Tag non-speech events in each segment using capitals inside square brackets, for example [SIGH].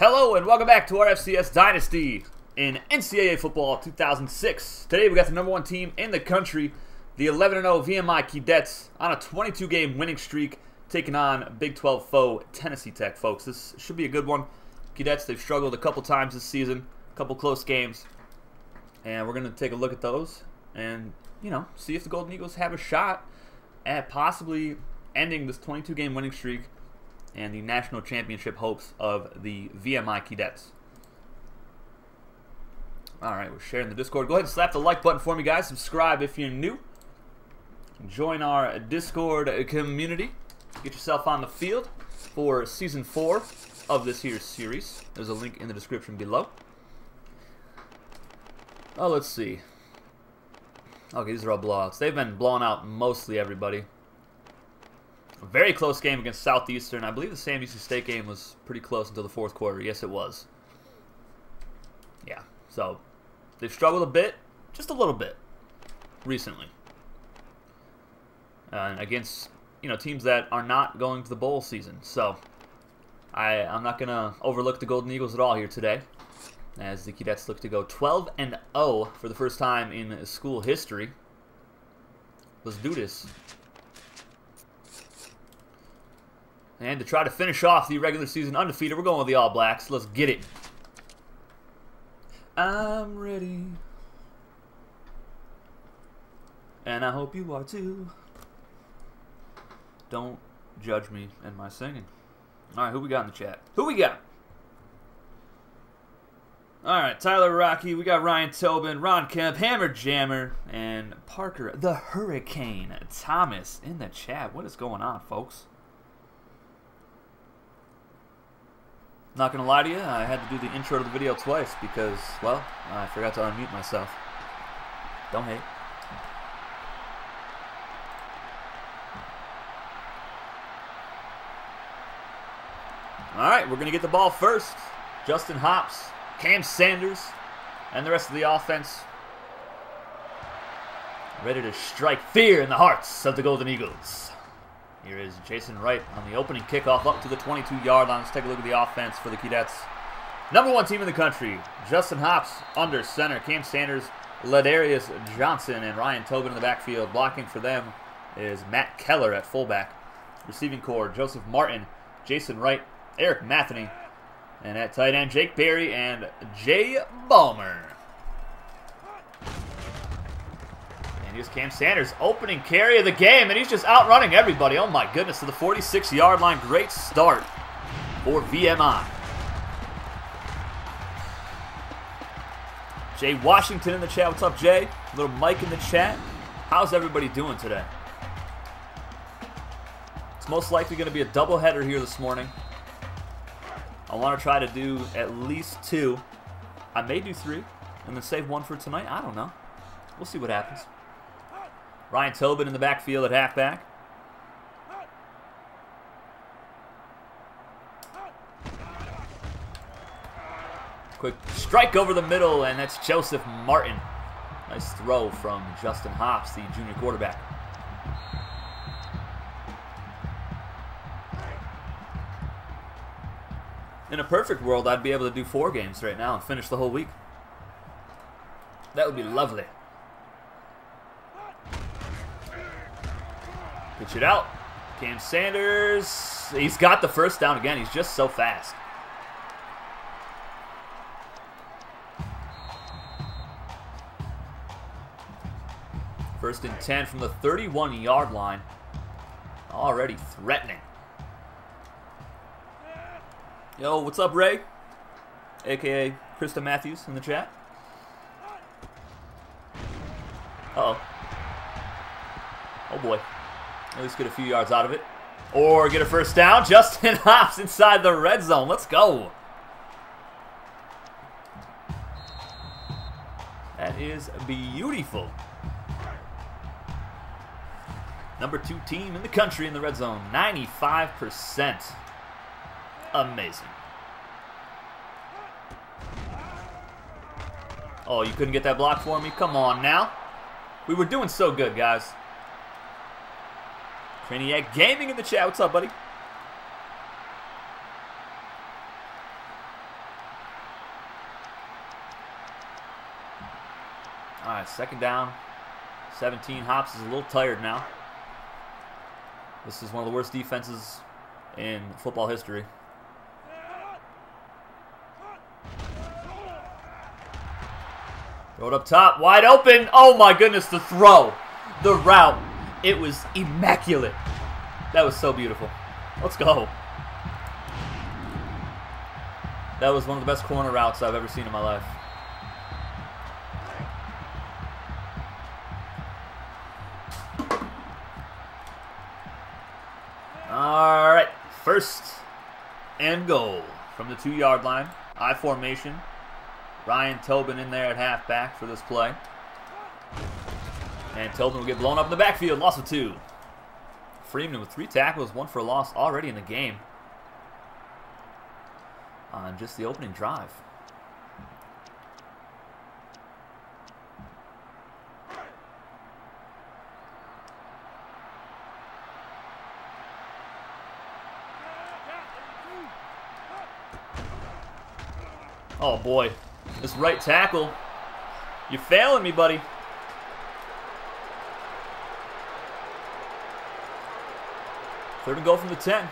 Hello and welcome back to our FCS Dynasty in NCAA Football 2006. Today we got the number one team in the country, the 11-0 VMI Keydets, on a 22-game winning streak, taking on Big 12 foe Tennessee Tech, folks. This should be a good one. Keydets, they've struggled a couple times this season, a couple close games, and we're going to take a look at those and, you know, see if the Golden Eagles have a shot at possibly ending this 22-game winning streak and the national championship hopes of the VMI Keydets. All right, we're sharing the Discord. Go ahead and slap the like button for me, guys. Subscribe if you're new. Join our Discord community. Get yourself on the field for season four of this here series. There's a link in the description below. Oh, let's see. Okay, these are all blowouts. They've been blowing out mostly everybody. A very close game against Southeastern. I believe the Sam Houston State game was pretty close until the fourth quarter. Yes, it was. Yeah, so they've struggled a bit, just a little bit, recently. Uh, against you know teams that are not going to the bowl season. So I I'm not gonna overlook the Golden Eagles at all here today, as the Keydets look to go 12 and 0 for the first time in school history. Let's do this. And to try to finish off the regular season undefeated, we're going with the All Blacks. Let's get it. I'm ready. And I hope you are too. Don't judge me and my singing. Alright, who we got in the chat? Who we got? Alright, Tyler Rocky, we got Ryan Tobin, Ron Kemp, Hammer Jammer, and Parker the Hurricane Thomas in the chat. What is going on, folks? Not gonna lie to you, I had to do the intro to the video twice because, well, I forgot to unmute myself. Don't hate. Alright, we're gonna get the ball first. Justin Hops, Cam Sanders, and the rest of the offense ready to strike fear in the hearts of the Golden Eagles. Here is Jason Wright on the opening kickoff up to the 22-yard line. Let's take a look at the offense for the Keydets. Number one team in the country, Justin Hops under center, Cam Sanders, Ladarius Johnson, and Ryan Tobin in the backfield. Blocking for them is Matt Keller at fullback. Receiving core, Joseph Martin, Jason Wright, Eric Matheny, and at tight end, Jake Berry and Jay Balmer. And here's Cam Sanders, opening carry of the game, and he's just outrunning everybody. Oh my goodness, to the 46-yard line. Great start for VMI. Jay Washington in the chat. What's up, Jay? Little Mike in the chat. How's everybody doing today? It's most likely going to be a doubleheader here this morning. I want to try to do at least two. I may do three and then save one for tonight. I don't know. We'll see what happens. Ryan Tobin in the backfield at halfback. Quick strike over the middle, and that's Joseph Martin. Nice throw from Justin Hops, the junior quarterback. In a perfect world, I'd be able to do four games right now and finish the whole week. That would be lovely. Pitch it out. Cam Sanders. He's got the first down again. He's just so fast. First and 10 from the 31 yard line. Already threatening. Yo, what's up, Ray? AKA Krista Matthews in the chat. Uh oh. Oh boy. At least get a few yards out of it. Or get a first down. [LAUGHS] Justin Hops inside the red zone. Let's go. That is beautiful. Number two team in the country in the red zone. 95%. Amazing. Oh, you couldn't get that block for me? Come on now. We were doing so good, guys. Craniac Gaming in the chat. What's up, buddy? All right, second down. 17 Hops is a little tired now. This is one of the worst defenses in football history. Throw it up top, wide open. Oh my goodness, the throw, the route. It was immaculate. That was so beautiful. Let's go. That was one of the best corner routes I've ever seen in my life. All right, first and goal from the two-yard line. I formation. Ryan Tobin in there at halfback for this play. And Tobin will get blown up in the backfield. Loss of two. Freeman with three tackles, one for a loss already in the game. On just the opening drive. Oh boy, this right tackle. You're failing me, buddy. Third and go from the 10.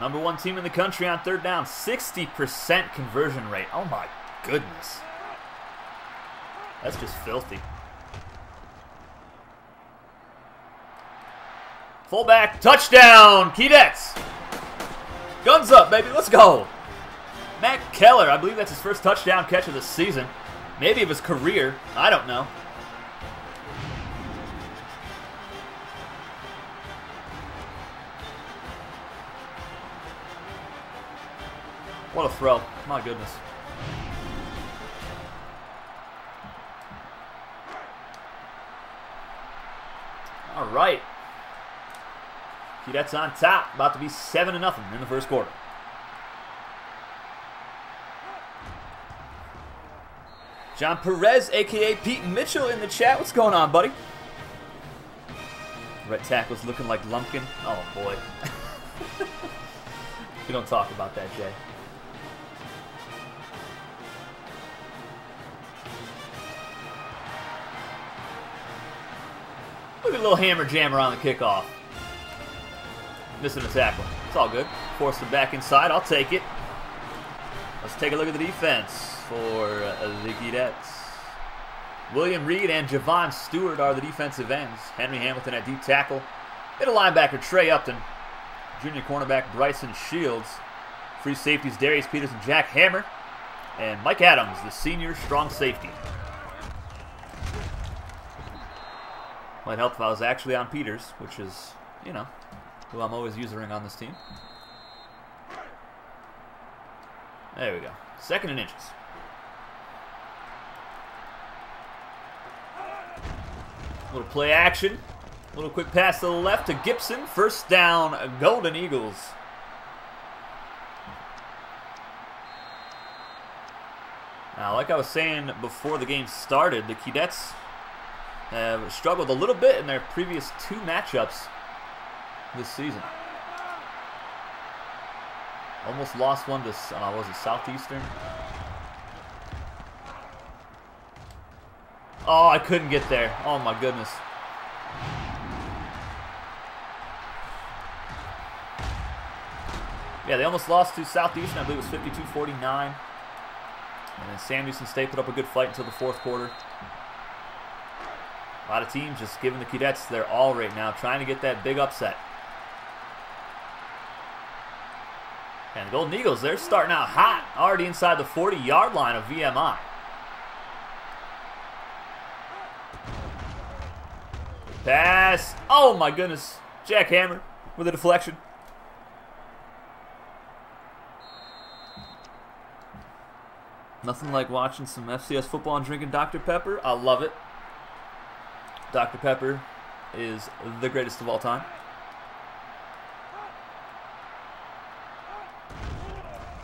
Number one team in the country on third down. 60% conversion rate. Oh my goodness. That's just filthy. Fullback, touchdown, Keydets. Guns up, baby, let's go. Matt Keller, I believe that's his first touchdown catch of the season. Maybe of his career, I don't know. What a throw, my goodness. All right. Keydets on top. About to be 7 to nothing in the first quarter. John Perez, a.k.a. Pete Mitchell, in the chat. What's going on, buddy? Red tackle's looking like Lumpkin. Oh, boy. [LAUGHS] we don't talk about that, Jay. Look at a little hammer jammer on the kickoff. Missing a tackle. It's all good. Force it back inside. I'll take it. Let's take a look at the defense for uh, the Keydets. William Reed and Javon Stewart are the defensive ends. Henry Hamilton at deep tackle. Middle linebacker Trey Upton. Junior cornerback Bryson Shields. Free safeties Darius Peters and Jack Hammer. And Mike Adams, the senior strong safety. Might help if I was actually on Peters, which is, you know, who I'm always using on this team. There we go. Second and inches. Little play action. Little quick pass to the left to Gibson. First down, Golden Eagles. Now, like I was saying before the game started, the Keydets have struggled a little bit in their previous two matchups this season. Almost lost one to, uh, was it Southeastern? Oh, I couldn't get there. Oh my goodness. Yeah, they almost lost to Southeastern. I believe it was 52-49. And then Sam Houston State put up a good fight until the fourth quarter. A lot of teams just giving the Keydets their all right now, trying to get that big upset. And the Golden Eagles, they're starting out hot, already inside the 40-yard line of VMI. Pass. Oh my goodness. Jack Hammer with a deflection. Nothing like watching some FCS football and drinking Dr. Pepper. I love it. Dr. Pepper is the greatest of all time.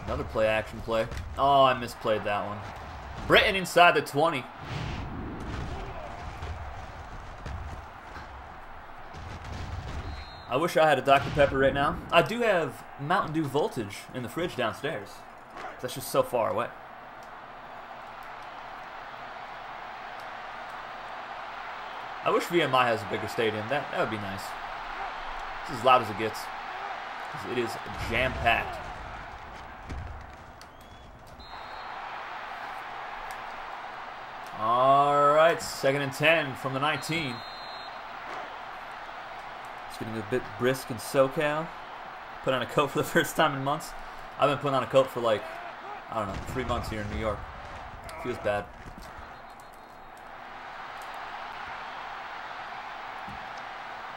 Another play action play. Oh, I misplayed that one. Britton inside the 20. I wish I had a Dr. Pepper right now. I do have Mountain Dew Voltage in the fridge downstairs. That's just so far away. I wish VMI has a bigger stadium. That, that would be nice. It's as loud as it gets. It is jam-packed. All right, second and 10 from the 19. Getting a bit brisk in SoCal. Put on a coat [LAUGHS] for the first time in months. I've been putting on a coat for like, I don't know, three months here in New York. Feels bad.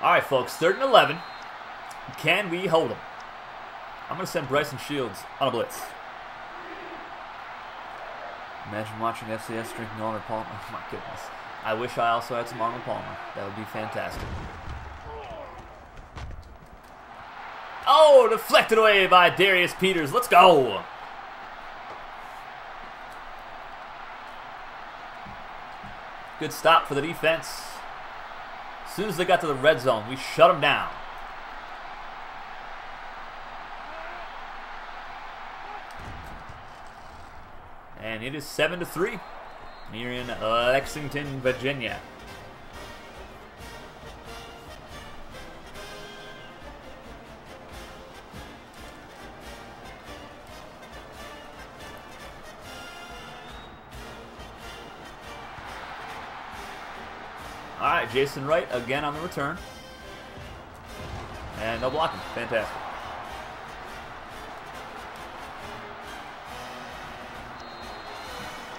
All right, folks, third and 11. Can we hold them? I'm going to send Bryson Shields on a blitz. Imagine watching FCS drinking Arnold Palmer. Oh, [LAUGHS] my goodness. I wish I also had some Arnold Palmer. That would be fantastic. Oh, deflected away by Darius Peters. Let's go. Good stop for the defense. As soon as they got to the red zone, we shut them down. And it is 7 to 3 here in Lexington, Virginia. Jason Wright again on the return. And no blocking. Fantastic.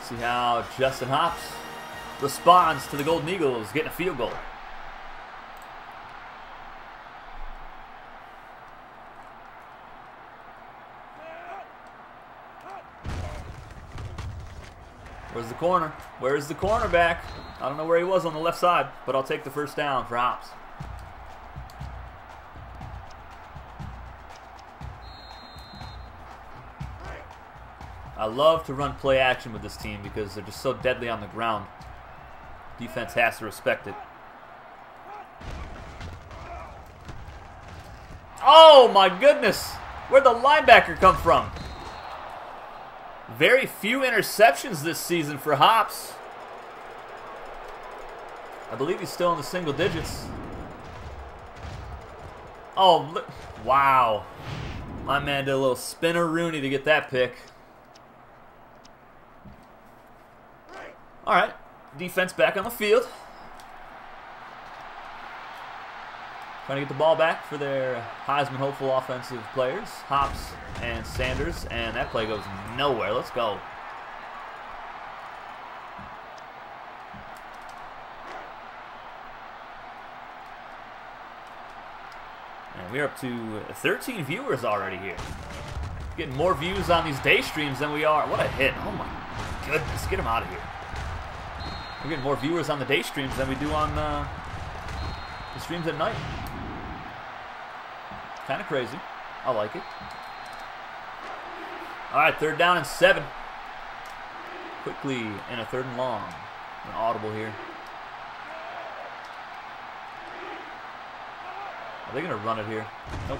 See how Justin Hops responds to the Golden Eagles getting a field goal. Corner? Where's the cornerback? I don't know where he was on the left side, but I'll take the first down for Hops. I love to run play action with this team because they're just so deadly on the ground. Defense has to respect it. Oh my goodness! Where'd the linebacker come from? Very few interceptions this season for Hops. I believe he's still in the single digits. Oh, look. wow. My man did a little spinner Rooney to get that pick. All right, defense back on the field. Trying to get the ball back for their Heisman hopeful offensive players, Hops and Sanders, and that play goes nowhere. Let's go. And we're up to 13 viewers already here. Getting more views on these day streams than we are. What a hit. Oh my goodness. Get him out of here. We're getting more viewers on the day streams than we do on uh, the streams at night. Kind of crazy. I like it. All right, third down and seven. Quickly in a third and long. An audible here. Are they going to run it here? Nope.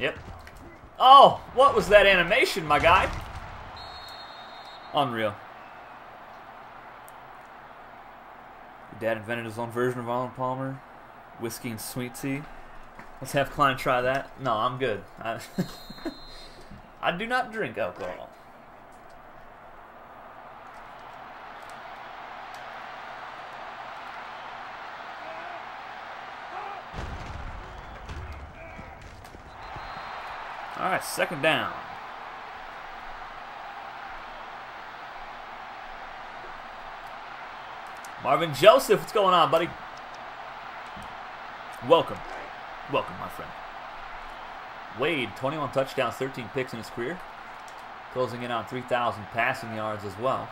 Yep. Oh, what was that animation, my guy? Unreal. Your dad invented his own version of Arnold Palmer. Whiskey and sweet tea. Let's have Cline try that. No, I'm good. I, [LAUGHS] I do not drink alcohol. All right, second down. Marvin Joseph, what's going on, buddy? Welcome. Welcome, my friend. Wade, 21 touchdowns, 13 picks in his career. Closing in on 3,000 passing yards as well.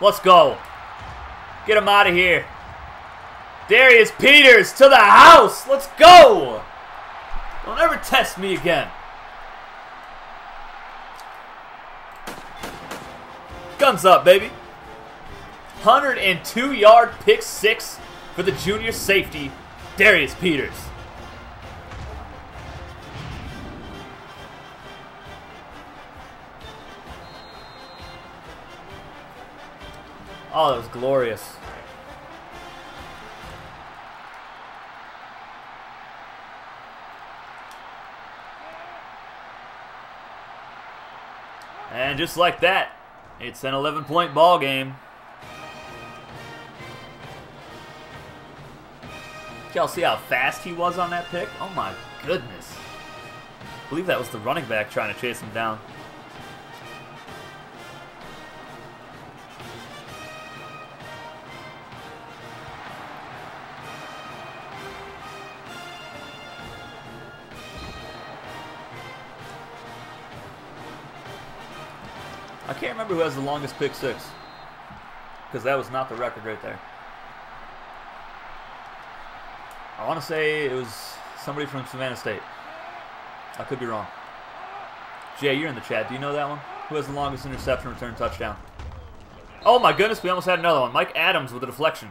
Let's go. Get him out of here. Darius Peters to the house. Let's go. Don't ever test me again. Guns up, baby. 102 yard pick six for the junior safety, Darius Peters. Oh, that was glorious. And just like that, it's an 11 point ball game. Y'all see how fast he was on that pick? Oh my goodness. I believe that was the running back trying to chase him down. I can't remember who has the longest pick six. Because that was not the record right there. I want to say it was somebody from Savannah State. I could be wrong. Jay, you're in the chat. Do you know that one? Who has the longest interception return touchdown? Oh my goodness, we almost had another one. Mike Adams with a deflection.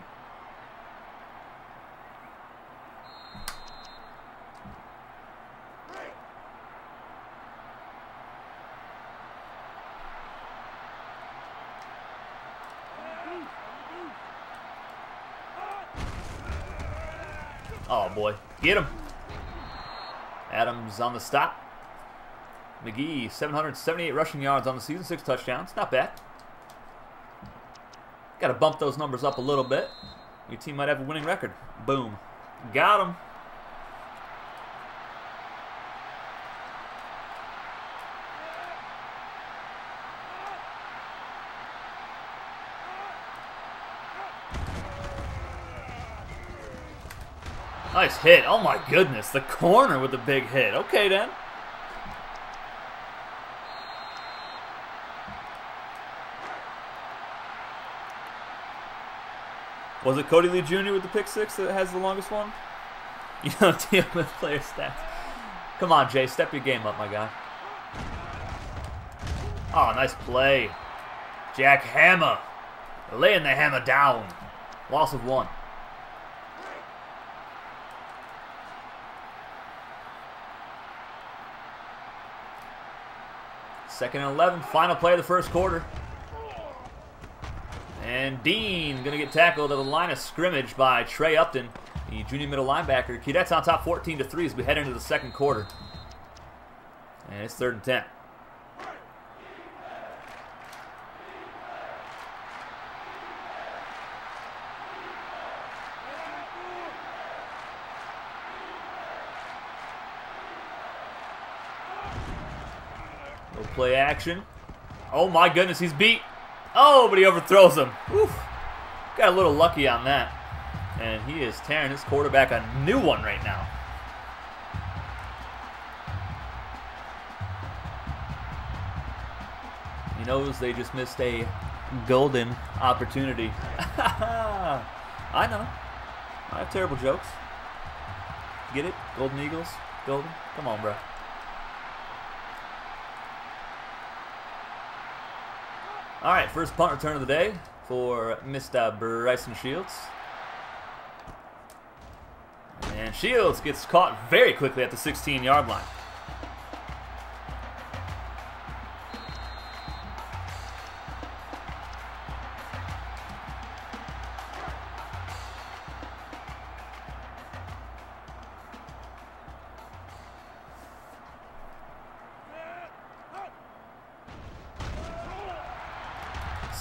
Oh boy, get him. Adams on the stop. McGee, 778 rushing yards on the season, six touchdowns. Not bad. Got to bump those numbers up a little bit. Your team might have a winning record. Boom. Got him. Nice hit. Oh my goodness. The corner with the big hit. Okay then. Was it Cody Lee Jr. with the pick six that has the longest one? [LAUGHS] You know, TMF player stats. Come on, Jay. Step your game up, my guy. Oh, nice play. Jack Hammer. Laying the hammer down. Loss of one. Second and 11, final play of the first quarter. And Dean going to get tackled at the line of scrimmage by Trey Upton, the junior middle linebacker. Keydets on top 14 to 3 as we head into the second quarter. And it's third and 10. No play action. Oh my goodness, he's beat. Oh, but he overthrows him. Oof. Got a little lucky on that. And he is tearing his quarterback a new one right now. He knows they just missed a golden opportunity. [LAUGHS] I know. I have terrible jokes. Get it? Golden Eagles? Golden? Come on, bro. All right, first punt return of the day for Mr. Bryson Shields. And Shields gets caught very quickly at the 16-yard line.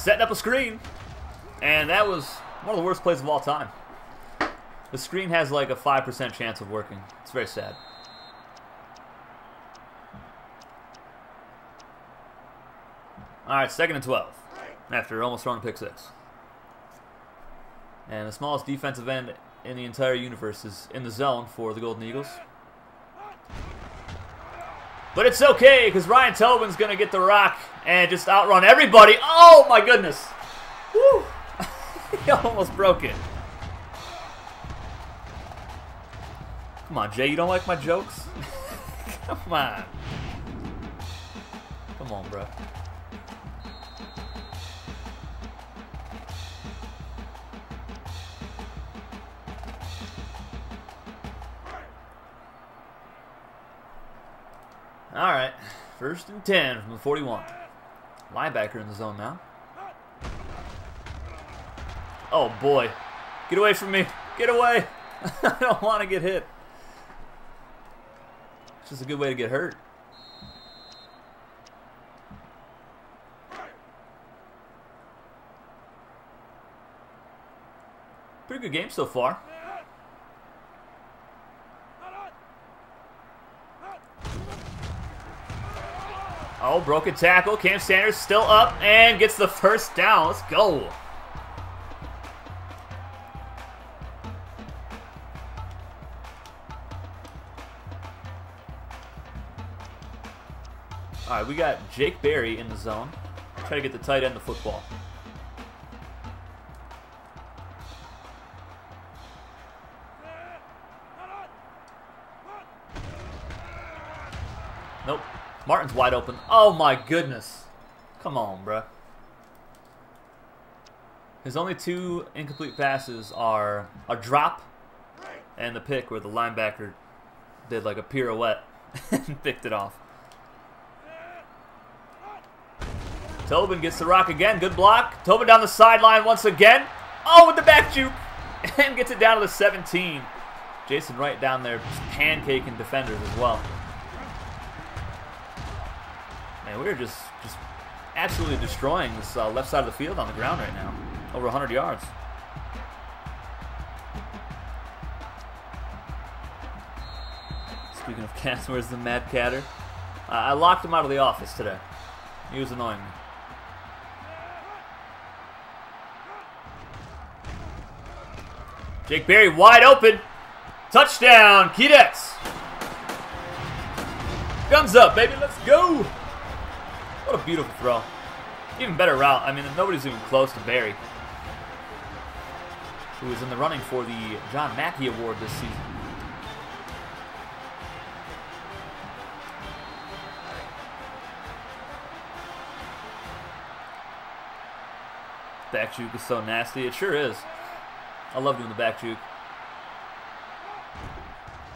Setting up a screen. And that was one of the worst plays of all time. The screen has like a 5% chance of working. It's very sad. Alright, second and 12. After almost throwing a pick six. And the smallest defensive end in the entire universe is in the zone for the Golden Eagles. But it's okay, because Ryan Tobin's going to get the rock and just outrun everybody. Oh, my goodness. Woo. [LAUGHS] he almost broke it. Come on, Jay, you don't like my jokes? [LAUGHS] Come on. Come on, bro. First and 10 from the 41. Linebacker in the zone now. Oh boy. Get away from me. Get away. [LAUGHS] I don't want to get hit. It's just a good way to get hurt. Pretty good game so far. Oh, broken tackle. Cam Sanders still up and gets the first down. Let's go. All right, we got Jake Berry in the zone. Try to get the tight end the football. Nope. Martin's wide open. Oh my goodness. Come on, bruh. His only two incomplete passes are a drop and the pick where the linebacker did like a pirouette [LAUGHS] and picked it off. Tobin gets the rock again. Good block. Tobin down the sideline once again. Oh, with the back juke. [LAUGHS] And gets it down to the 17. Jason Wright down there pancaking defenders as well. Man, we're just just absolutely destroying this uh, left side of the field on the ground right now. Over 100 yards. Speaking of cats, [LAUGHS] where's the Mad Catter? Uh, I locked him out of the office today. He was annoying me. Jake Berry wide open. Touchdown, Keydets. Guns up, baby. Let's go. What a beautiful throw. Even better route. I mean, nobody's even close to Berry, who is in the running for the John Mackey Award this season. Back juke is so nasty. It sure is. I love doing the back juke.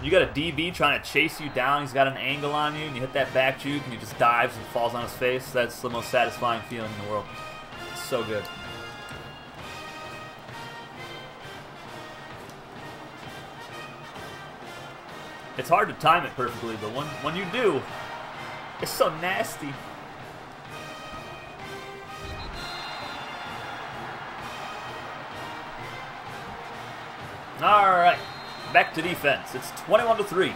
You got a DB trying to chase you down. He's got an angle on you, and you hit that back juke, and he just dives and falls on his face. That's the most satisfying feeling in the world. It's so good. It's hard to time it perfectly, but when, when you do, it's so nasty. All right, back to defense. It's 21 to 3.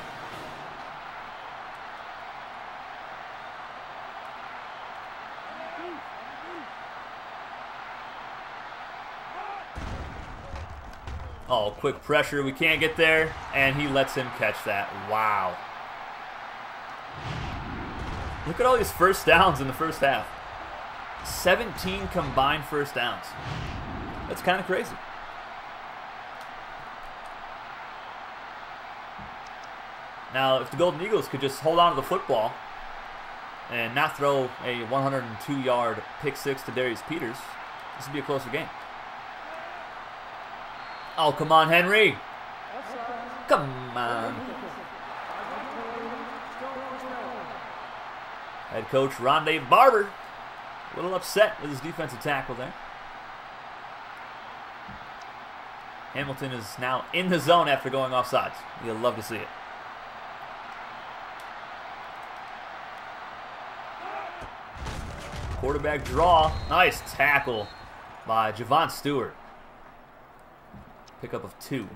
Oh, quick pressure. We can't get there, and he lets him catch that. Wow. Look at all these first downs in the first half. 17 combined first downs. That's kind of crazy. Now, if the Golden Eagles could just hold on to the football and not throw a 102-yard pick six to Darius Peters, this would be a closer game. Oh, come on, Henry. Come on. Head coach Rondé Barber a little upset with his defensive tackle there. Hamilton is now in the zone after going offsides. You'll love to see it. Quarterback draw. Nice tackle by Javon Stewart. Pickup of two.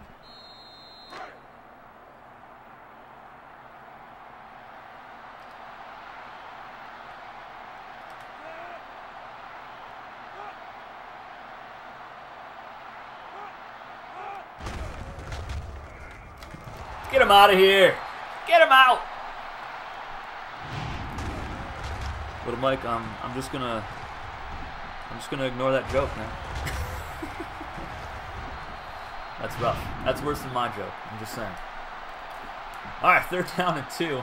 Get him out of here. Get him out. Little Mike, I'm I'm just gonna I'm just gonna ignore that joke now. [LAUGHS] That's rough. That's worse than my joke. I'm just saying. Alright, third down and two.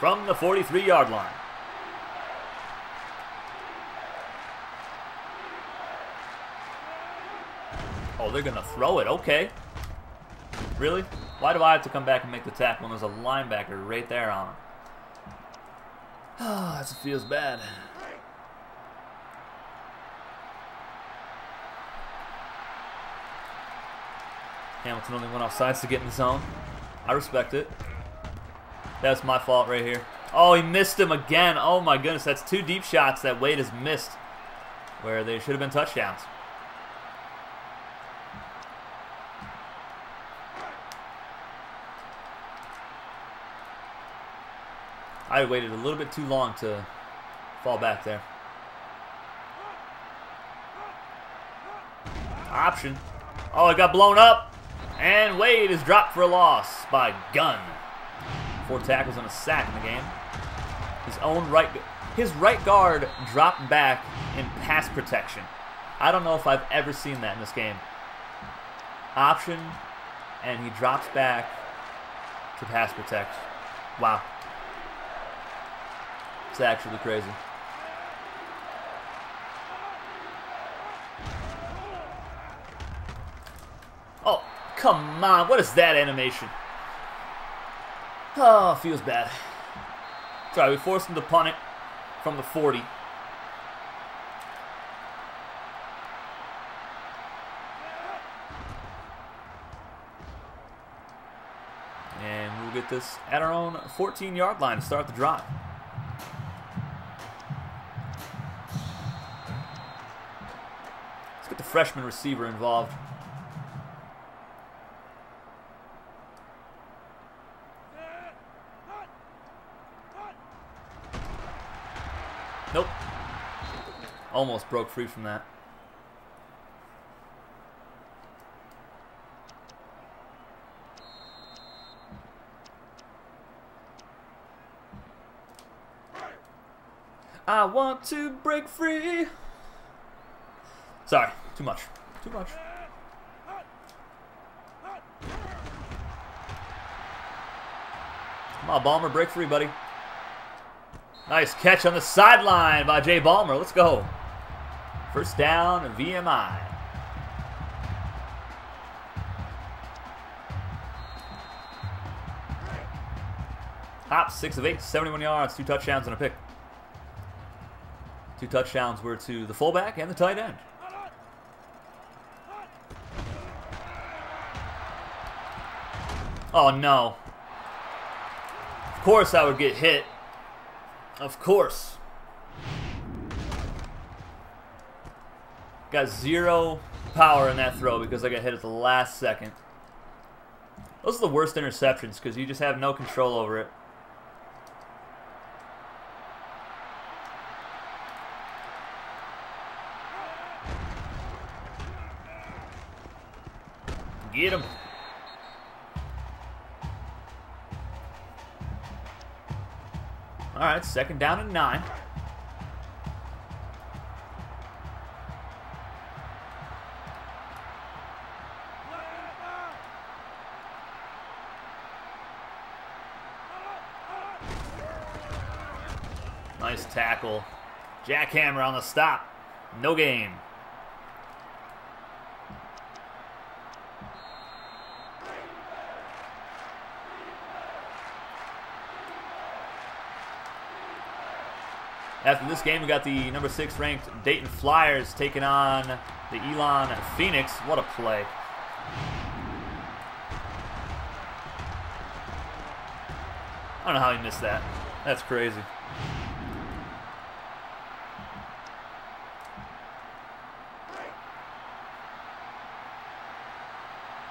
From the 43 yard line. Oh, they're gonna throw it. Okay. Really? Why do I have to come back and make the tackle when there's a linebacker right there on him? Ah, that feels bad. Hamilton only went off sides to get in the zone. I respect it. That's my fault right here. Oh, he missed him again. Oh my goodness, that's two deep shots that Wade has missed where they should have been touchdowns. I waited a little bit too long to fall back there. Option. Oh, it got blown up. And Wade is dropped for a loss by Gunn. Four tackles and a sack in the game. His own right, his right guard dropped back in pass protection. I don't know if I've ever seen that in this game. Option, and he drops back to pass protect. Wow. Actually crazy. Oh, come on. What is that animation? Oh, feels bad. Sorry, we forced him to punt it from the 40. And we'll get this at our own 14-yard line to start the drive. Freshman receiver involved. Nope. Almost broke free from that. I want to break free. Sorry, too much. Too much. Come on, Balmer, break free, buddy. Nice catch on the sideline by Jay Balmer. Let's go. First down, VMI. Hop, 6 of 8, 71 yards, two touchdowns and a pick. Two touchdowns were to the fullback and the tight end. Oh, no. Of course I would get hit. Of course. Got zero power in that throw because I got hit at the last second. Those are the worst interceptions because you just have no control over it. Get him. Right, second down and nine. Nice tackle. Jack Hammer on the stop. No game. After this game, we got the number six ranked Dayton Flyers taking on the Elon Phoenix. What a play. I don't know how he missed that. That's crazy.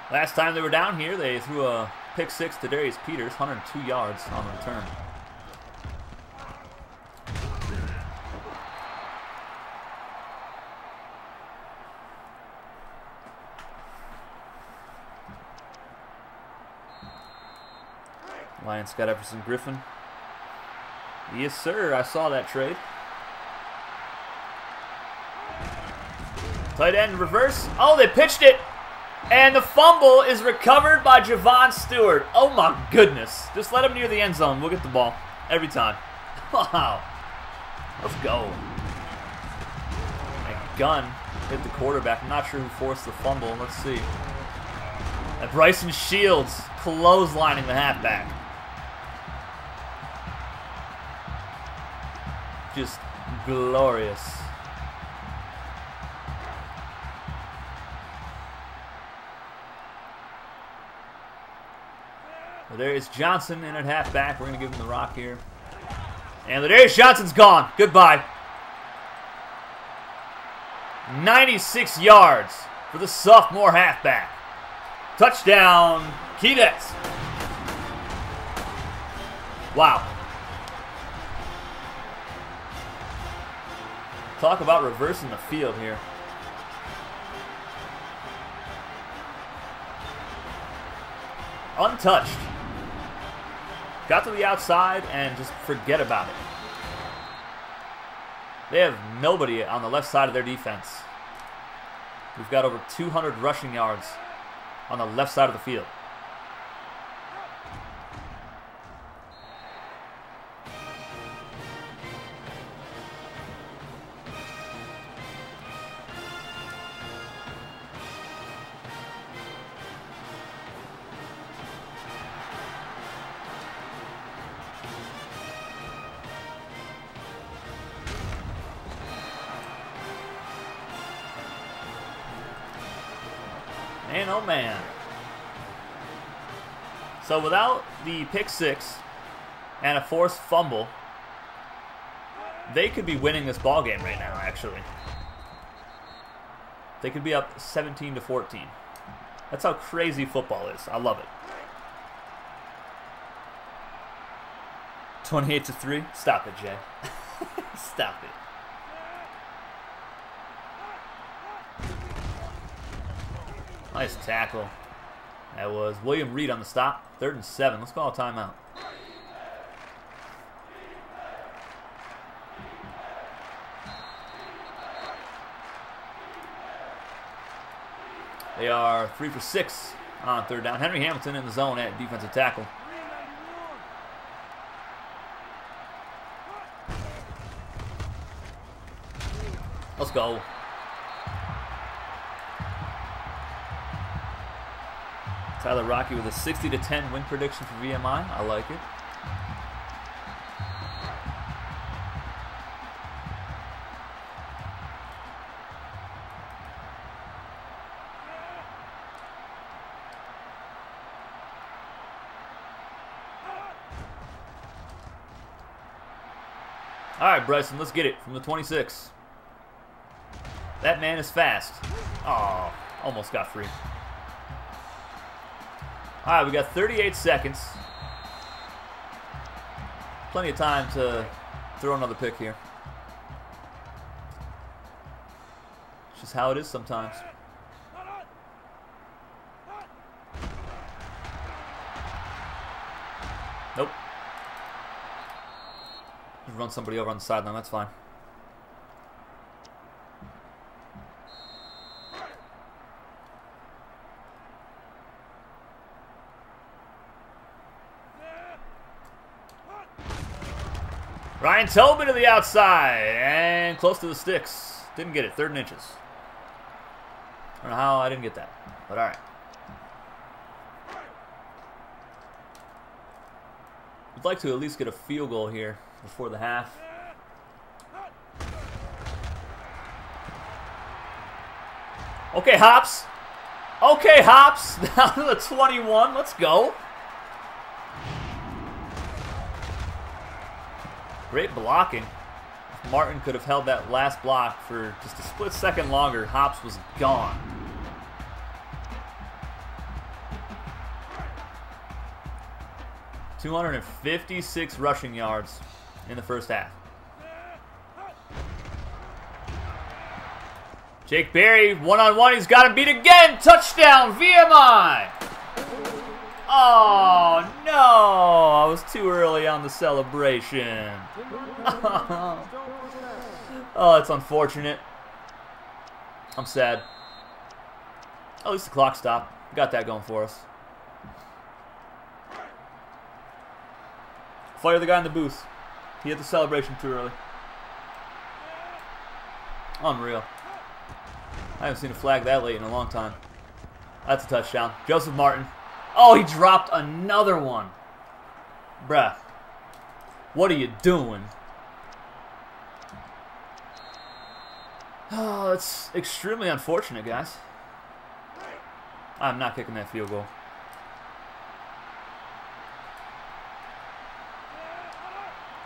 Last time they were down here, they threw a pick six to Darius Peters, 102 yards on the return. Lions got Everson Griffen. Yes, sir. I saw that trade. Tight end reverse. Oh, they pitched it. And the fumble is recovered by Javon Stewart. Oh, my goodness. Just let him near the end zone. We'll get the ball every time. [LAUGHS] Wow. Let's go. A gun hit the quarterback. I'm not sure who forced the fumble. Let's see. And Bryson Shields clotheslining the halfback. Just glorious. There is Johnson in at halfback. We're going to give him the rock here. And Ladarius Johnson's gone. Goodbye. 96 yards for the sophomore halfback. Touchdown, Keydets. Wow. Talk about reversing the field here. Untouched. Got to the outside and just forget about it. They have nobody on the left side of their defense. We've got over 200 rushing yards on the left side of the field. Man. So without the pick six and a forced fumble, they could be winning this ball game right now, actually. They could be up 17 to 14. That's how crazy football is. I love it. 28 to 3. Stop it, Jay. [LAUGHS] Stop it. Nice tackle. That was William Reed on the stop. Third and seven. Let's call a timeout. They are three for six on third down. Henry Hamilton in the zone at defensive tackle. Let's go. Tyler Rocky with a 60 to 10 win prediction for VMI. I like it. All right, Bryson, let's get it from the 26. That man is fast. Oh, almost got free. All right, we got 38 seconds. Plenty of time to throw another pick here. It's just how it is sometimes. Nope. Run somebody over on the sideline, that's fine. Ryan Tobin to the outside and close to the sticks. Didn't get it. Third and inches. I don't know how I didn't get that, but all right. Would like to at least get a field goal here before the half. Okay, Hops. Okay, Hops. [LAUGHS] Down to the 21. Let's go. Great blocking. If Martin could have held that last block for just a split second longer, Hops was gone. Two hundred and fifty-six rushing yards in the first half. Jake Berry, one-on-one, he's got him beat again. Touchdown, VMI. Oh, no. I was too early on the celebration. [LAUGHS] oh, it's unfortunate. I'm sad. At least the clock stopped. We got that going for us. Fire the guy in the booth. He had the celebration too early. Unreal. I haven't seen a flag that late in a long time. That's a touchdown. Joseph Martin. Oh, he dropped another one. Bruh. What are you doing? Oh, it's extremely unfortunate, guys. I'm not kicking that field goal.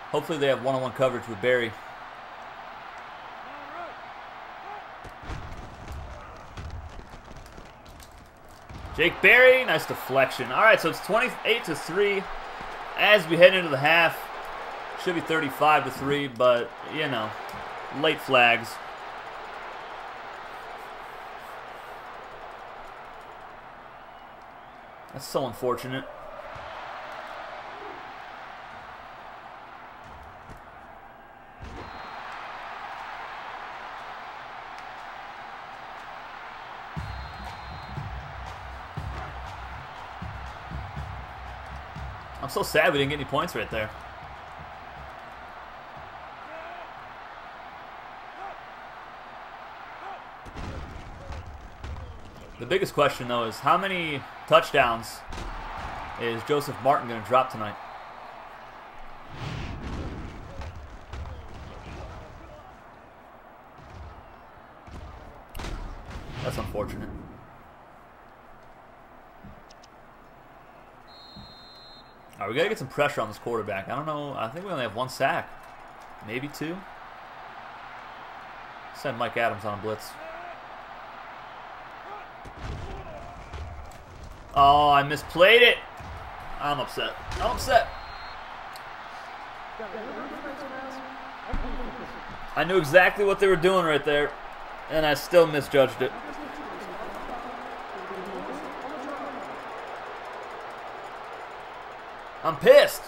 Hopefully they have one-on-one -on -one coverage with Berry. Jake Berry, nice deflection. All right, so it's 28 to 3 as we head into the half. Should be 35 to 3, but you know, late flags. That's so unfortunate. So sad we didn't get any points right there. The biggest question, though, is how many touchdowns is Joseph Martin going to drop tonight? That's unfortunate. All right, we got to get some pressure on this quarterback. I don't know. I think we only have one sack. Maybe two. Send Mike Adams on a blitz. Oh, I misplayed it. I'm upset. I'm upset. I knew exactly what they were doing right there, and I still misjudged it. I'm pissed.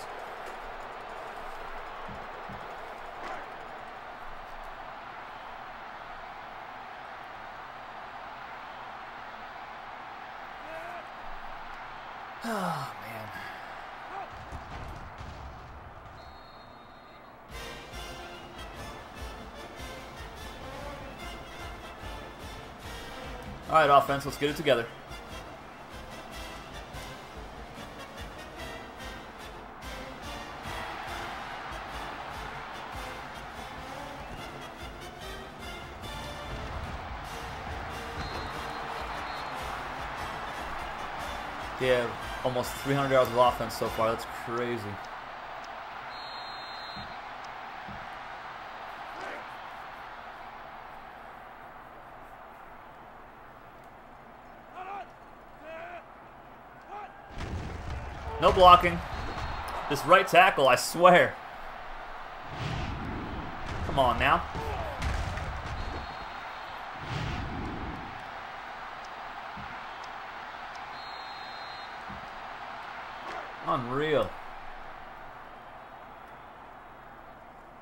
Oh, man. All right, offense, let's get it together. Almost 300 yards of offense so far. That's crazy. No blocking. This right tackle, I swear. Come on now. Unreal.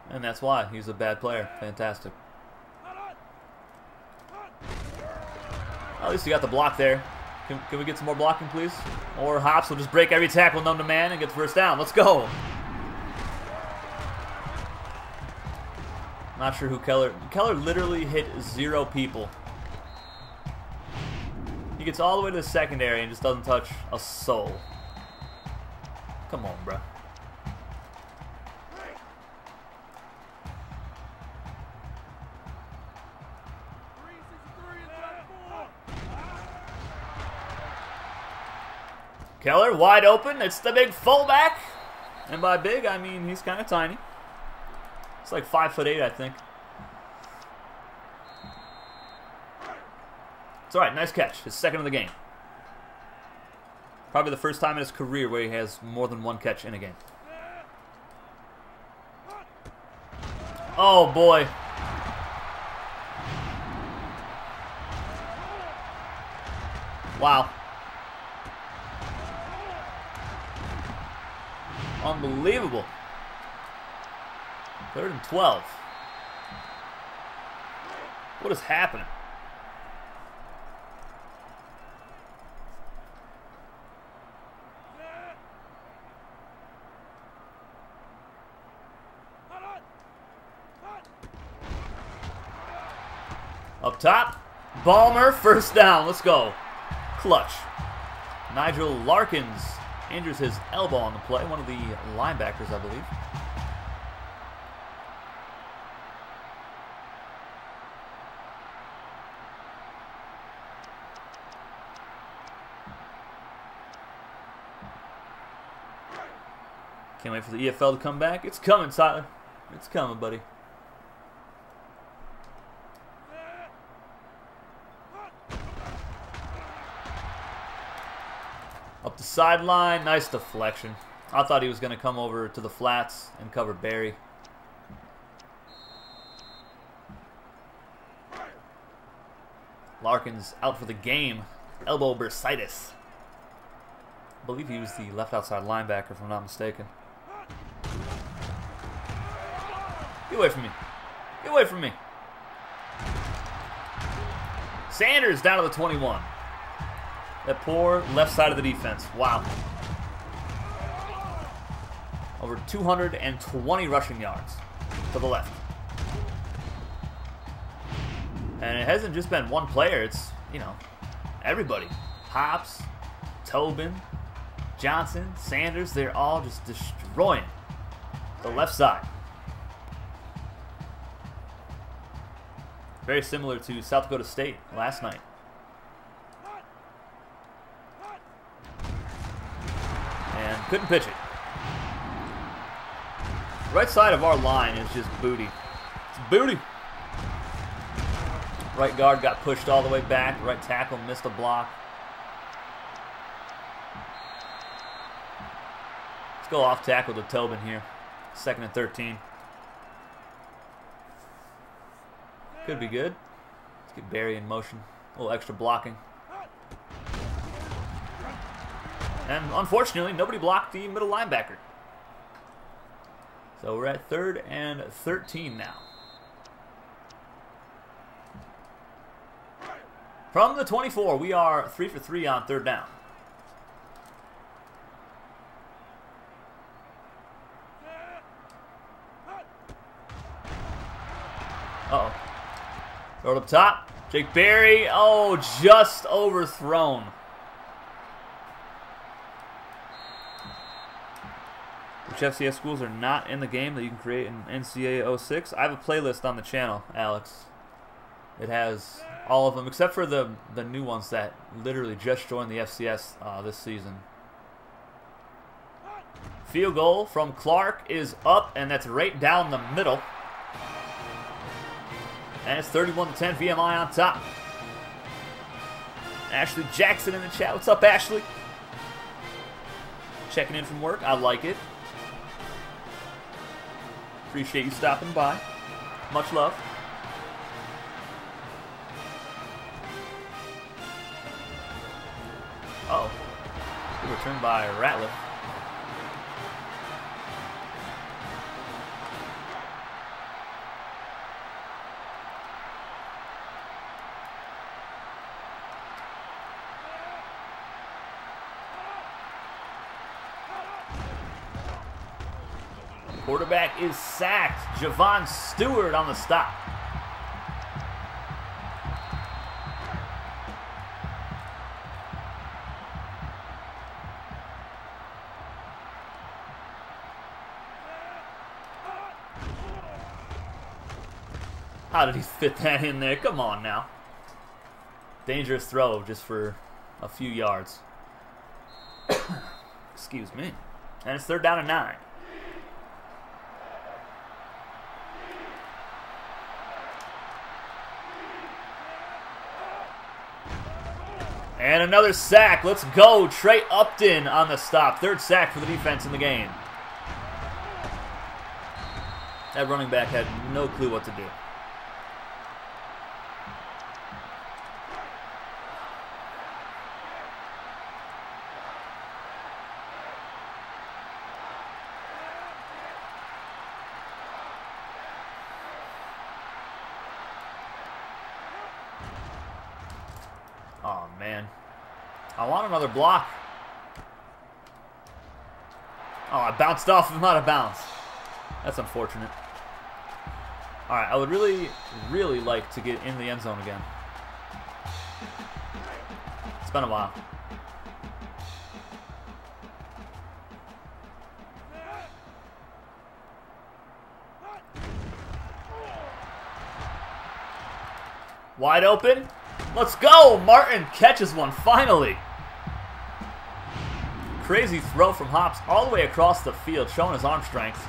And that's why he's a bad player. Fantastic. At least he got the block there. Can, can we get some more blocking, please? Or Hops will just break every tackle numb to man and get the first down. Let's go. Not sure who Keller... Keller literally hit zero people. He gets all the way to the secondary and just doesn't touch a soul. Come on, bro. Keller wide open. It's the big fullback. And by big, I mean he's kind of tiny. It's like five foot eight, I think. It's all right. Nice catch. His second of the game. Probably the first time in his career where he has more than one catch in a game. Oh, boy. Wow. Unbelievable. Third and 12. What is happening? Up top. Balmer, first down. Let's go. clutch. Nigel Larkins injures his elbow on the play, one of the linebackers, I believe. Can't wait for the EFL to come back. It's coming, Tyler. It's coming, buddy. Up the sideline. Nice deflection. I thought he was going to come over to the flats and cover Berry. Larkins out for the game. Elbow bursitis. I believe he was the left outside linebacker, if I'm not mistaken. Get away from me. Get away from me. Sanders down to the 21. That poor left side of the defense. Wow. Over 220 rushing yards to the left. And it hasn't just been one player, it's, you know, everybody. Hops, Tobin, Johnson, Sanders, they're all just destroying the left side. Very similar to South Dakota State last night. And couldn't pitch it. Right side of our line is just booty. It's booty. Right guard got pushed all the way back. Right tackle missed a block. Let's go off tackle to Tobin here. Second and 13. Could be good. Let's get Berry in motion. A little extra blocking. And unfortunately, nobody blocked the middle linebacker. So we're at third and 13 now. From the 24, we are 3 for 3 on third down. Uh-oh. Throw it up top. Jake Berry. Oh, just overthrown. Which FCS schools are not in the game that you can create in NCAA 06? I have a playlist on the channel, Alex. It has all of them, except for the, the new ones that literally just joined the FCS uh, this season. Field goal from Clark is up, and that's right down the middle. And it's 31 to 10, VMI on top. Ashley Jackson in the chat. What's up, Ashley? Checking in from work. I like it. Appreciate you stopping by. Much love. Uh oh. Good return by Ratliff. Quarterback is sacked. Javon Stewart on the stop. How did he fit that in there? Come on now. Dangerous throw just for a few yards. [COUGHS] Excuse me. And it's third down and nine. And another sack. Let's go. Trey Upton on the stop. Third sack for the defense in the game. That running back had no clue what to do. Oh, man. I want another block. Oh, I bounced off of him out of bounds. That's unfortunate. Alright, I would really, really like to get in the end zone again. It's been a while. Wide open. Let's go! Martin catches one, finally. Crazy throw from Hops all the way across the field, showing his arm strength.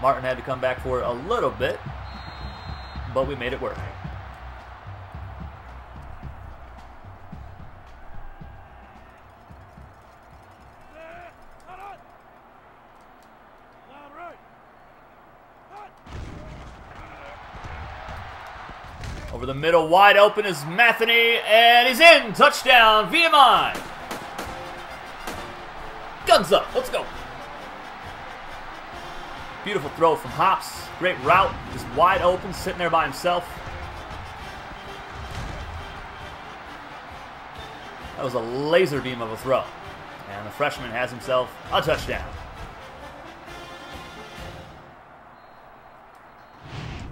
Martin had to come back for it a little bit, but we made it work. Over the middle, wide open is Matheny, and he's in! Touchdown, VMI! Guns up, let's go! Beautiful throw from Hops. Great route, just wide open, sitting there by himself. That was a laser beam of a throw. And the freshman has himself a touchdown.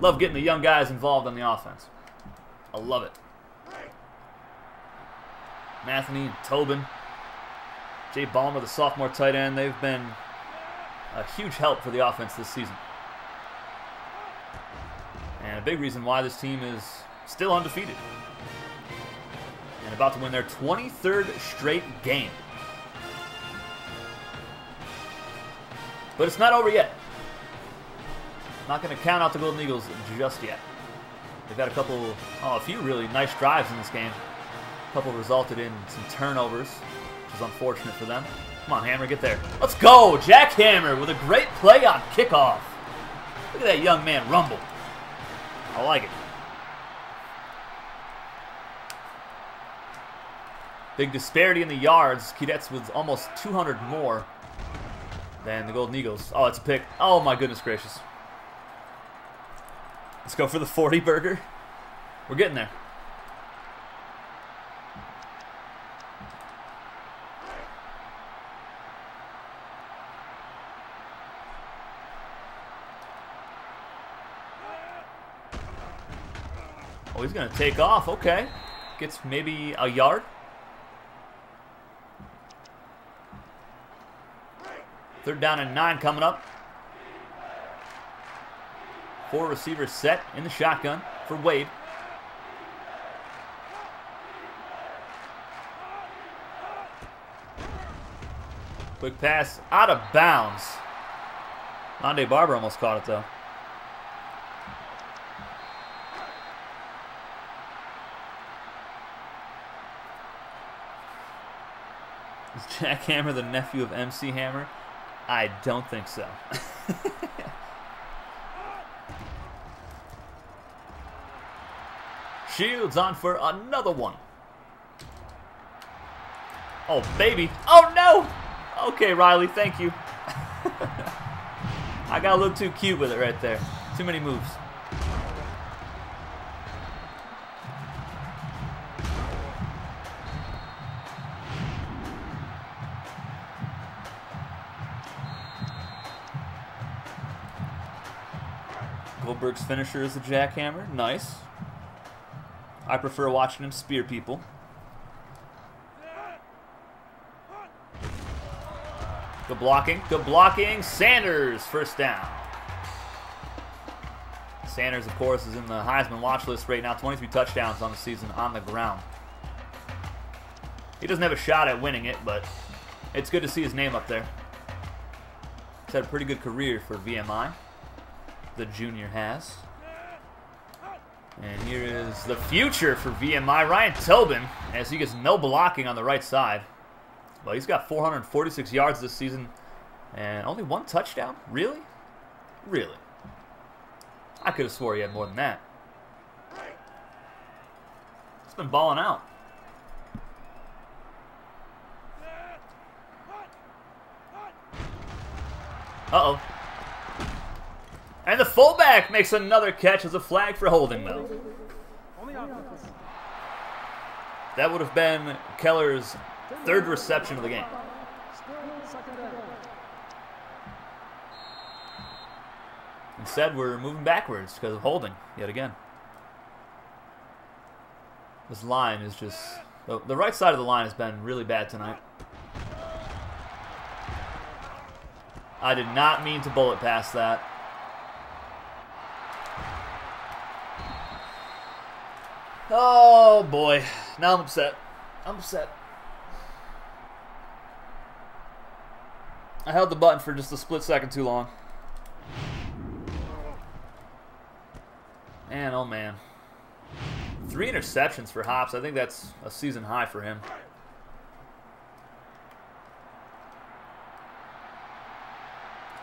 Love getting the young guys involved on the offense. I love it. Matheny and Tobin. Jay Balmer, the sophomore tight end, they've been a huge help for the offense this season. And a big reason why this team is still undefeated. And about to win their 23rd straight game. But it's not over yet. Not going to count out the Golden Eagles just yet. They've had a couple, oh, a few really nice drives in this game. A couple resulted in some turnovers, which is unfortunate for them. Come on, Hammer, get there. Let's go! Jack Hammer with a great play on kickoff. Look at that young man rumble. I like it. Big disparity in the yards. Keydets with almost 200 more than the Golden Eagles. Oh, it's a pick. Oh, my goodness gracious. Let's go for the 40 burger. We're getting there. Oh, he's going to take off. Okay. Gets maybe a yard. Third down and nine coming up. Four receivers set in the shotgun for Wade. Quick pass out of bounds. Londe Barber almost caught it though. Is Jack Hammer the nephew of MC Hammer? I don't think so. [LAUGHS] Shields on for another one. Oh, baby. Oh, no! Okay, Riley, thank you. [LAUGHS] I got a little too cute with it right there. Too many moves. Goldberg's finisher is the jackhammer. Nice. I prefer watching him spear people. Good blocking. Good blocking. Sanders, first down. Sanders, of course, is in the Heisman watch list right now. 23 touchdowns on the season on the ground. He doesn't have a shot at winning it, but it's good to see his name up there. He's had a pretty good career for VMI. The junior has. And here is the future for VMI. Ryan Tobin, as he gets no blocking on the right side. Well, he's got 446 yards this season and only one touchdown? Really? Really? I could have swore he had more than that. He's been balling out. Uh-oh. And the fullback makes another catch as a flag for holding, though. That would have been Keller's third reception of the game. Instead, we're moving backwards because of holding yet again. This line is just... The, the right side of the line has been really bad tonight. I did not mean to bullet past that. Oh boy. Now I'm upset. I'm upset. I held the button for just a split second too long. Man, oh man. Three interceptions for Hops. I think that's a season high for him.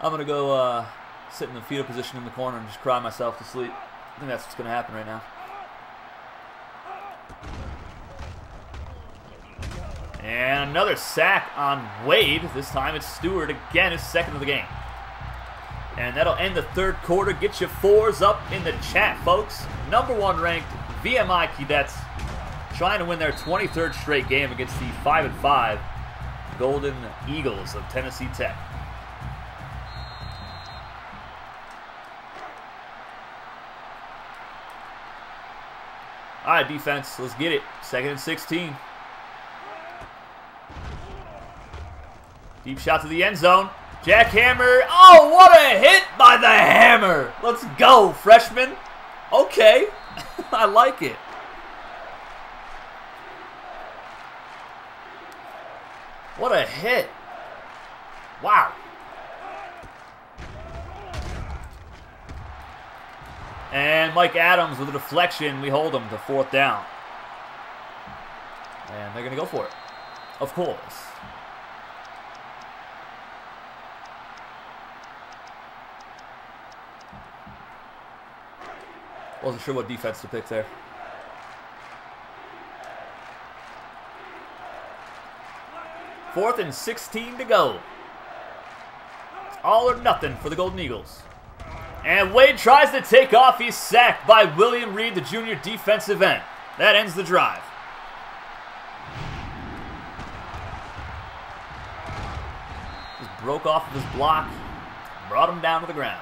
I'm going to go uh, sit in the fetal position in the corner and just cry myself to sleep. I think that's what's going to happen right now. And another sack on Wade. This time it's Stewart again, his second of the game. And that'll end the third quarter. Get your fours up in the chat, folks. Number one ranked VMI Keydets trying to win their 23rd straight game against the 5 and 5 Golden Eagles of Tennessee Tech. All right, defense, let's get it. Second and 16. Deep shot to the end zone. Jack Hammer. Oh, what a hit by the hammer. Let's go, freshman. Okay. [LAUGHS] I like it. What a hit. Wow. And Mike Adams with a deflection. We hold him to fourth down. And they're going to go for it. Of course. Wasn't sure what defense to pick there. Fourth and 16 to go. It's all or nothing for the Golden Eagles. And Wade tries to take off. He's sacked by William Reed, the junior defensive end. That ends the drive. Just broke off of his block, brought him down to the ground.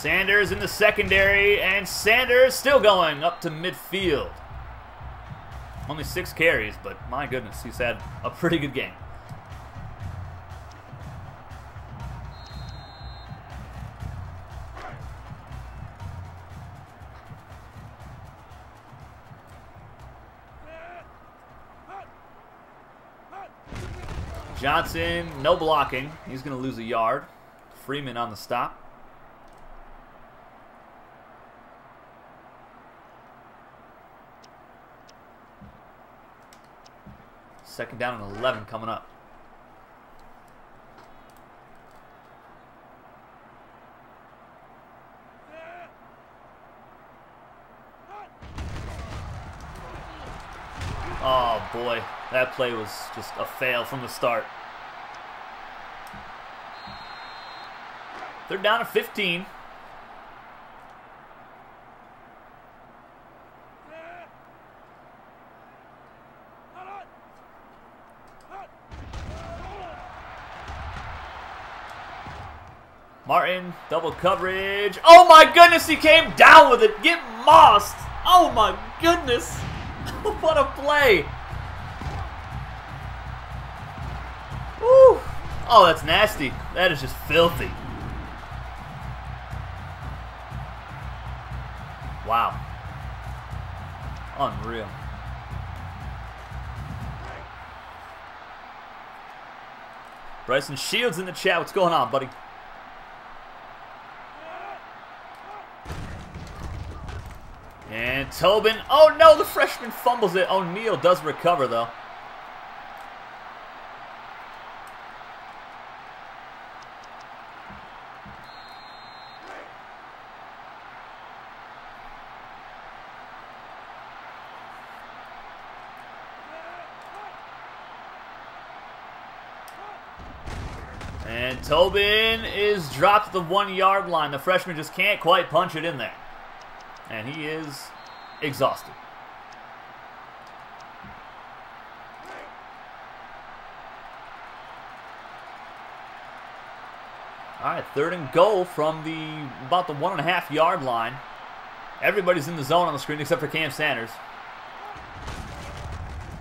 Sanders in the secondary, and Sanders still going up to midfield. Only six carries, but my goodness, he's had a pretty good game. Johnson, no blocking. He's going to lose a yard. Freeman on the stop. Second down and 11 coming up. Oh boy, that play was just a fail from the start. They're down to 15. Martin, double coverage. Oh my goodness, he came down with it. Get mossed. Oh my goodness. [LAUGHS] what a play. Woo. Oh, that's nasty. That is just filthy. Wow. Unreal. Bryson Shields in the chat. What's going on, buddy? And Tobin. Oh no, the freshman fumbles it. Oh, O'Neal does recover though. And Tobin is dropped the one yard line. The freshman just can't quite punch it in there and he is exhausted. All right, third and goal from the about the one and a half yard line. Everybody's in the zone on the screen except for Cam Sanders.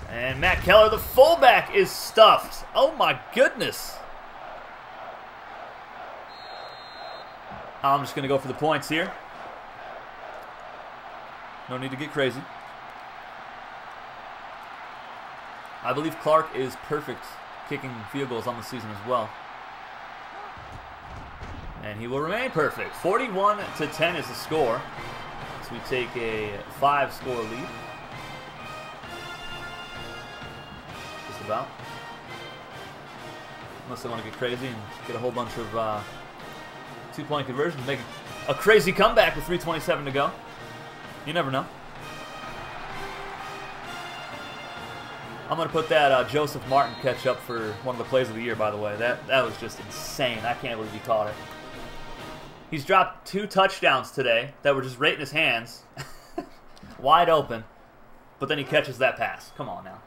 And Matt Keller, the fullback, is stuffed. Oh my goodness. I'm just going to go for the points here. No need to get crazy. I believe Clark is perfect kicking field goals on the season as well. And he will remain perfect. 41 to 10 is the score. So we take a five score lead. Just about. Unless they want to get crazy and get a whole bunch of uh, two point conversions, make a crazy comeback with 327 to go. You never know. I'm gonna put that uh, Joseph Martin catch up for one of the plays of the year. By the way, that that was just insane. I can't believe he caught it. He's dropped two touchdowns today that were just right in his hands, [LAUGHS] wide open, but then he catches that pass. Come on now.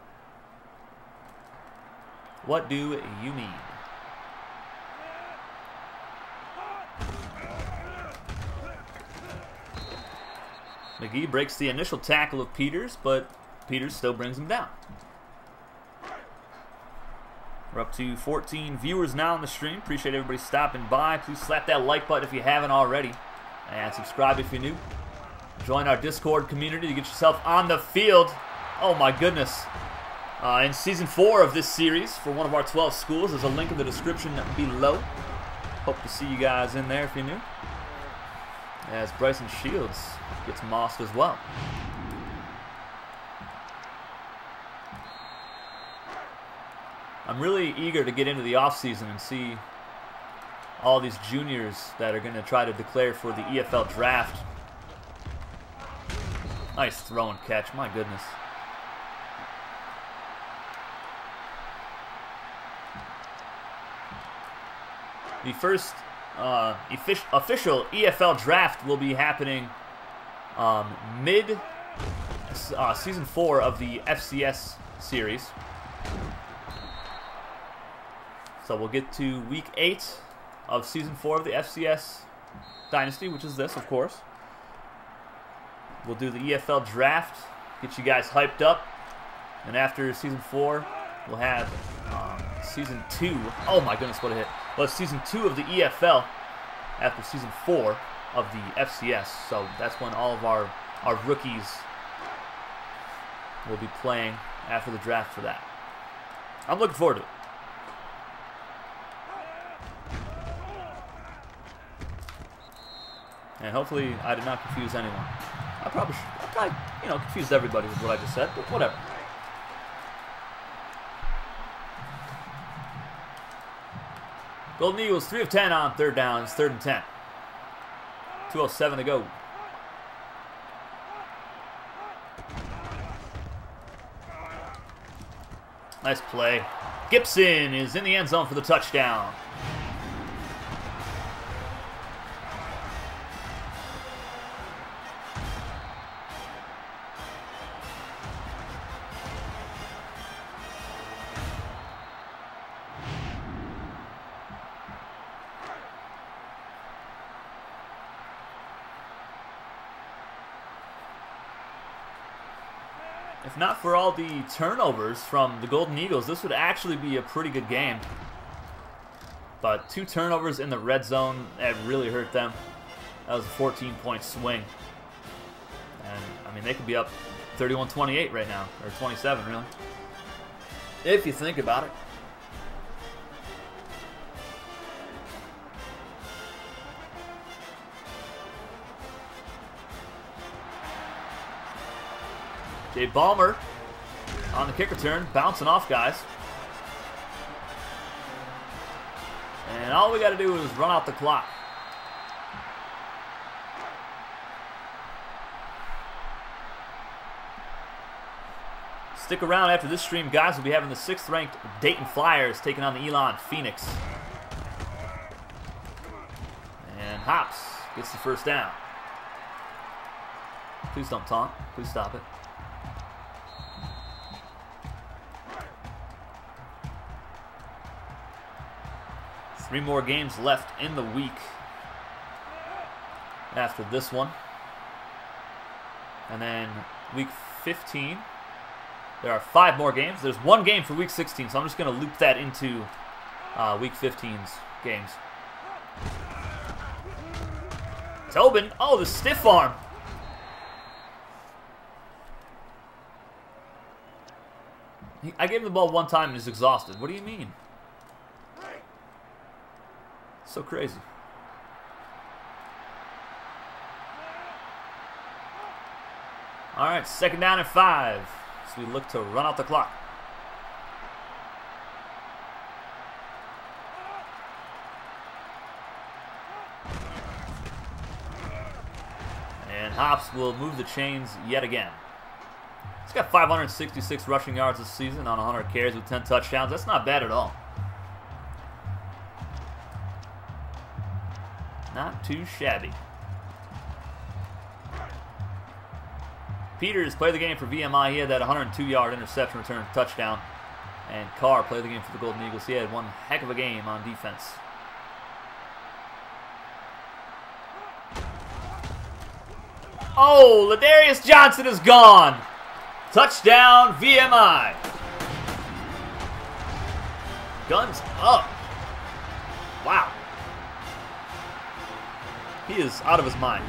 What do you mean? McGee breaks the initial tackle of Peters, but Peters still brings him down. We're up to 14 viewers now on the stream. Appreciate everybody stopping by. Please slap that like button if you haven't already. And subscribe if you're new. Join our Discord community to get yourself on the field. Oh my goodness. Uh, in season four of this series for one of our 12 schools, there's a link in the description below. Hope to see you guys in there if you're new. As Bryson Shields gets mossed as well. I'm really eager to get into the offseason and see all these juniors that are going to try to declare for the EFL draft. Nice throw and catch, my goodness. The first uh, official EFL draft will be happening um, mid uh, season four of the FCS series. So we'll get to week eight of season four of the FCS Dynasty, which is this, of course. We'll do the EFL draft, get you guys hyped up. And after season four, we'll have um, season two. Oh my goodness, what a hit. It's season two of the EFL after season four of the FCS. So that's when all of our, our rookies will be playing after the draft for that. I'm looking forward to it. And hopefully I did not confuse anyone. I probably, should, I probably, you know, confused everybody with what I just said, but whatever. Golden Eagles, 3 of 10 on third downs, third and 10. 2.07 to go. Nice play. Gibson is in the end zone for the touchdown. For all the turnovers from the Golden Eagles, this would actually be a pretty good game. But two turnovers in the red zone, that really hurt them. That was a 14-point swing. And, I mean, they could be up 31-28 right now, or 27, really. If you think about it. Jay Balmer on the kick return, bouncing off guys. And all we got to do is run out the clock. Stick around after this stream, guys. We'll be having the sixth-ranked Dayton Flyers taking on the Elon Phoenix. And Hops gets the first down. Please don't taunt. Please stop it. Three more games left in the week after this one. And then week 15, there are five more games. There's one game for week 16, so I'm just going to loop that into uh, week 15's games. Tobin, oh, the stiff arm. I gave him the ball one time and he's exhausted. What do you mean? So crazy. All right, second down and five. So we look to run out the clock. And Hops will move the chains yet again. He's got 566 rushing yards this season on 100 carries with 10 touchdowns. That's not bad at all. Not too shabby. Peters played the game for VMI. He had that 102-yard interception return touchdown. And Carr played the game for the Golden Eagles. He had one heck of a game on defense. Oh, Ladarius Johnson is gone. Touchdown, VMI. Guns up. Wow. He is out of his mind.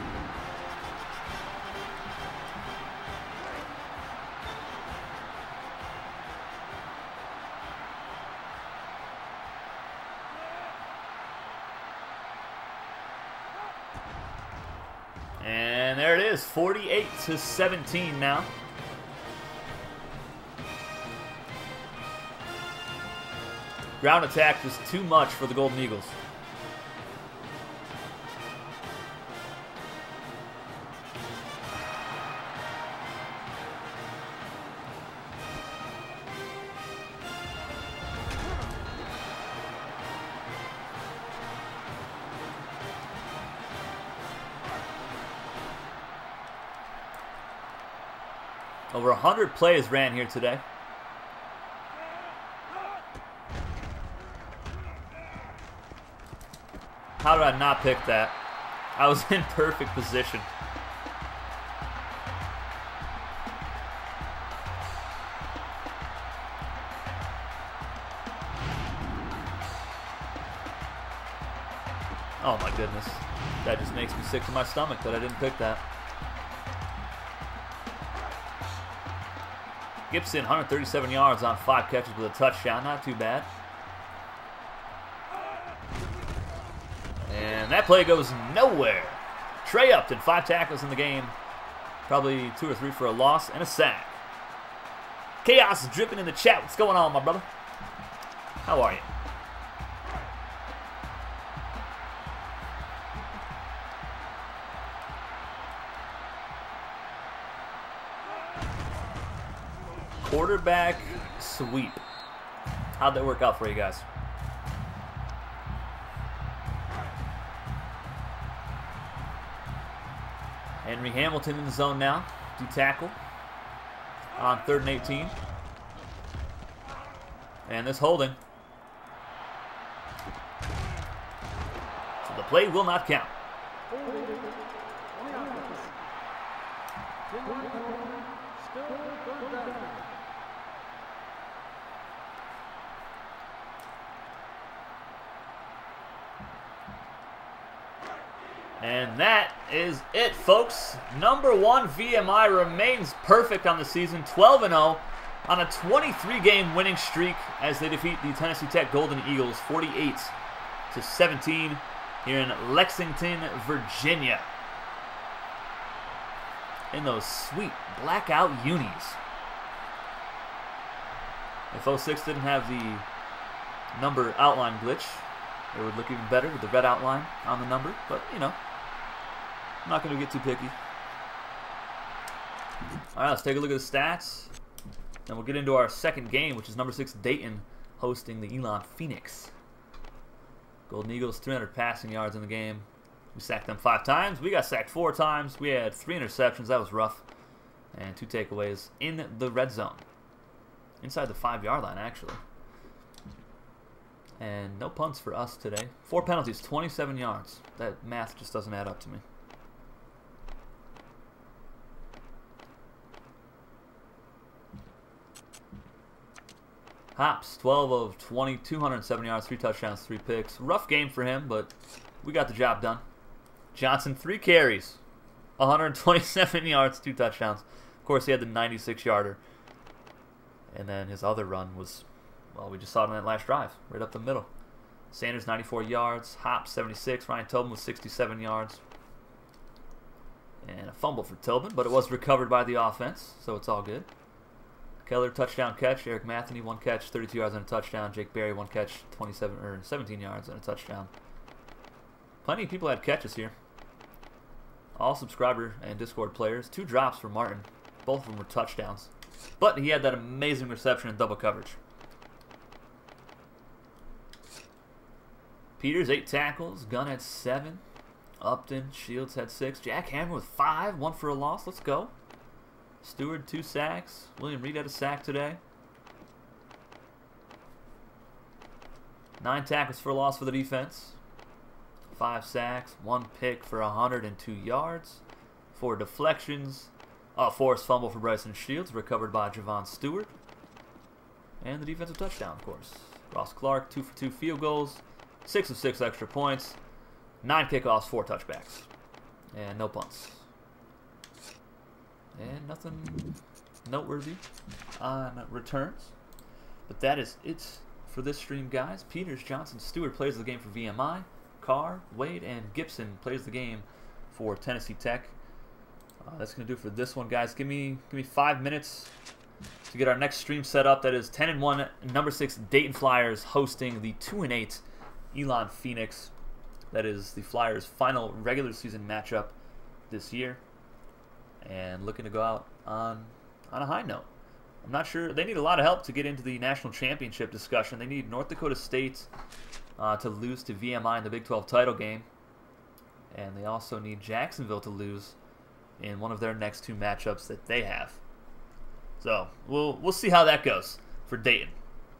And there it is, 48 to 17 now. Ground attack was too much for the Golden Eagles. Over 100 plays ran here today. How did I not pick that? I was [LAUGHS] in perfect position. Oh my goodness. That just makes me sick to my stomach that I didn't pick that. Gibson, 137 yards on five catches with a touchdown. Not too bad. And that play goes nowhere. Trey Upton, five tackles in the game. Probably two or three for a loss and a sack. Chaos is dripping in the chat. What's going on, my brother? How are you? Quarterback sweep. How'd that work out for you guys? Henry Hamilton in the zone now. Do tackle on third and 18. And this holding. So the play will not count. 1 VMI remains perfect on the season, 12-0 on a 23-game winning streak as they defeat the Tennessee Tech Golden Eagles 48 to 17 here in Lexington, Virginia. In those sweet blackout unis. If 06 didn't have the number outline glitch, it would look even better with the red outline on the number, but you know, I'm not going to get too picky. All right, let's take a look at the stats. Then we'll get into our second game, which is number six Dayton hosting the Elon Phoenix. Golden Eagles 300 passing yards in the game. We sacked them five times. We got sacked four times. We had three interceptions. That was rough. And two takeaways in the red zone. Inside the five-yard line, actually. And no punts for us today. Four penalties, 27 yards. That math just doesn't add up to me. Hops, 12 of 20, 207 yards, three touchdowns, three picks. Rough game for him, but we got the job done. Johnson, three carries, 127 [LAUGHS] yards, two touchdowns. Of course, he had the 96 yarder. And then his other run was, well, we just saw it in that last drive, right up the middle. Sanders, 94 yards. Hops, 76. Ryan Tobin with 67 yards. And a fumble for Tobin, but it was recovered by the offense, so it's all good. Keller touchdown catch. Eric Matheny one catch, 32 yards and a touchdown. Jake Berry one catch, 27 or 17 yards and a touchdown. Plenty of people had catches here. All subscriber and Discord players. Two drops for Martin. Both of them were touchdowns. But he had that amazing reception in double coverage. Peters, eight tackles. Gunn had seven. Upton, Shields had six. Jack Hammer with five. One for a loss. Let's go. Stewart, two sacks. William Reed had a sack today. Nine tackles for loss for the defense. Five sacks, one pick for 102 yards. Four deflections. A forced fumble for Bryson Shields, recovered by Javon Stewart. And the defensive touchdown, of course. Ross Clark, two for two field goals. Six of six extra points. Nine kickoffs, four touchbacks. And no punts. Nothing noteworthy on returns. But that is it for this stream, guys. Peters, Johnson, Stewart plays the game for VMI. Carr, Wade, and Gibson plays the game for Tennessee Tech. Uh, that's gonna do for this one, guys. Give me give me five minutes to get our next stream set up. That is 10 and one, number six Dayton Flyers hosting the two and eight Elon Phoenix. That is the Flyers' final regular season matchup this year and looking to go out on on a high note. I'm not sure they need a lot of help to get into the national championship discussion. They need North Dakota State uh, to lose to VMI in the Big 12 title game, and they also need Jacksonville to lose in one of their next two matchups that they have. So we'll we'll see how that goes for Dayton.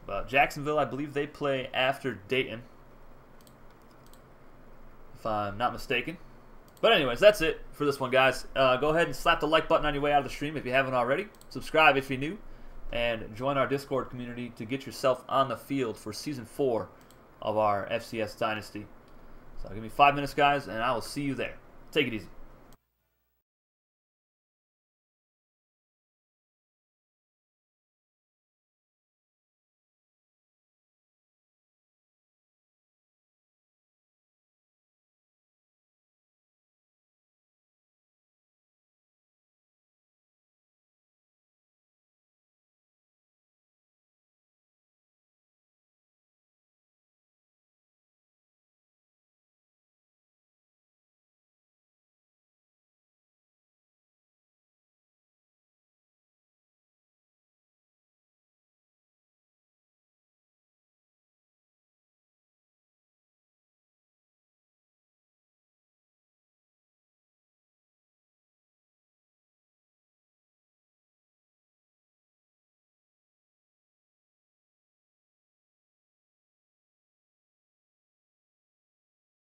But Jacksonville, I believe they play after Dayton, if I'm not mistaken. But anyways, that's it for this one, guys. Uh, go ahead and slap the like button on your way out of the stream if you haven't already. Subscribe if you're new. And join our Discord community to get yourself on the field for Season 4 of our FCS Dynasty. So give me five minutes, guys, and I will see you there. Take it easy.